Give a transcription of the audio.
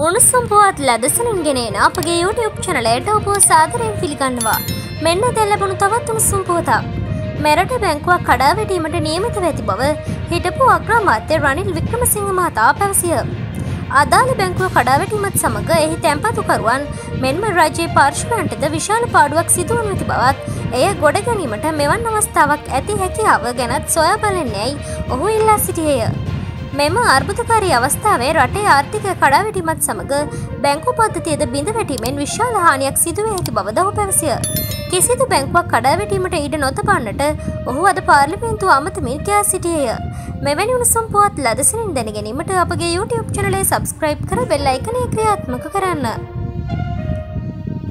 උණුසුම් පුවත් ලදසනින් ගෙනන අපගේ YouTube චනලයට ඔබෝ සාදරයෙන් පිළිගන්නවා මෙන්න දැල්ලබුණු තවත් උණුසුම් පුවතක්. මෙරට බැංකුවක් කඩා වැටීමට නියමිත ඇති බව හිටපු අග්‍රාමාත්‍ය රනිල් වික්‍රමසිංහ මහතා පැවසිය. අදාළ බැංකුව කඩාවැටීමත් සමඟ එහි තැන්පතුකරුවන් මෙන්ම රජයේ පාර්ශවයන්ටද විශාල පාඩුවක් සිදුවන ඇති බවත් එය ගොඩ ගැනීමට මෙවන් අවස්ථාවක් ඇති හැකියාව ගැනත් සොයා බලන්නේයි ඔහු ඉල්ලා සිටියය. මෙම අර්බුතකාරී අවස්ථාවේ රටේ ආර්ථික කඩාවැටීමත් සමඟ බැංකු පද්ධතියද බිඳ වැටීමෙන් විශාල හානියක් සිදුව හැකි බව ඔහු පැවසිය. කිසිදු බැංකුවක් කඩාවැටීමට ඉඩ නොතබන්නට ඔහු අද පාර්ලිමේන්තුව අමතමින් කෑ සිටියය. මෙවැනි උණුසුම් පුවත් ලදසිනින් දැනගැනීමට අපගේ YouTube චනලේ සබස්ක්‍රයිබ් කර බෙල් අයිකනය ක්‍රියාත්මක කරන්න.